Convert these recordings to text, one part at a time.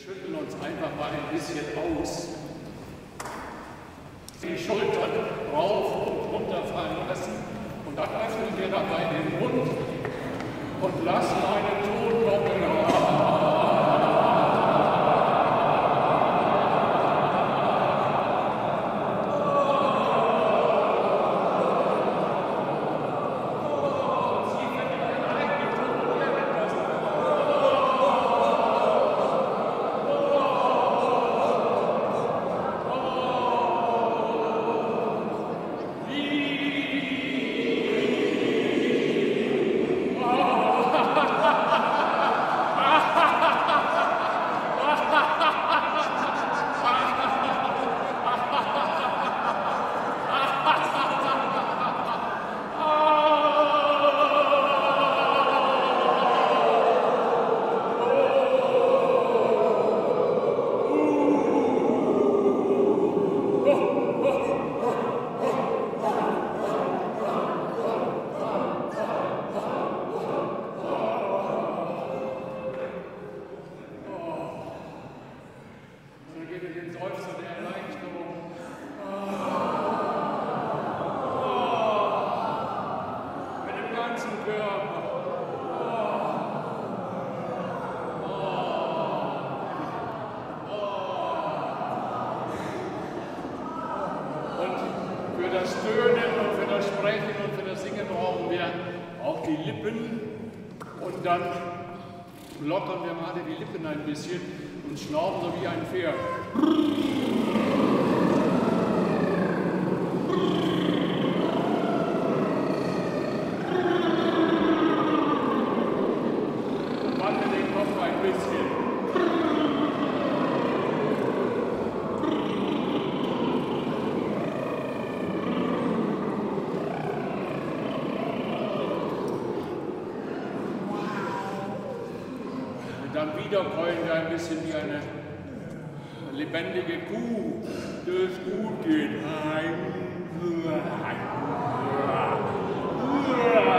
schütteln uns einfach mal ein bisschen aus. Die Schultern rauf und runter fallen lassen und dann öffnen wir dabei den Mund und lassen einen Ton Lippen. Und dann lockern wir mal die Lippen ein bisschen und schnauben so wie ein Pferd. Und wandern den Kopf ein bisschen. Und dann wieder keulen wir ein bisschen wie eine lebendige Kuh, das gut geht. Wir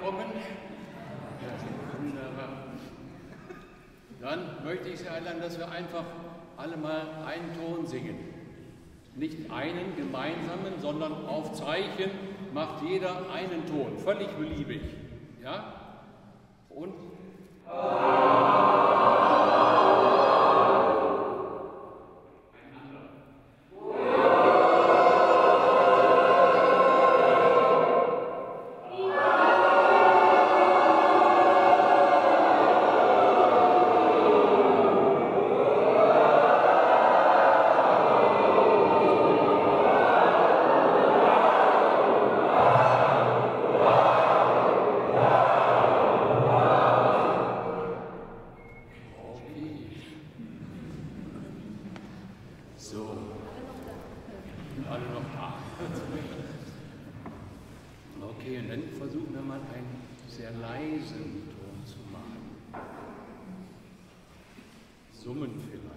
angekommen? Wunderbar. Dann möchte ich Sie einladen, dass wir einfach alle mal einen Ton singen. Nicht einen gemeinsamen, sondern auf Zeichen macht jeder einen Ton, völlig beliebig. Ja? Und So. Alle noch da. Okay, und dann versuchen wir mal einen sehr leisen Ton zu machen. Summen vielleicht.